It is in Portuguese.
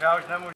Já už nemůžu.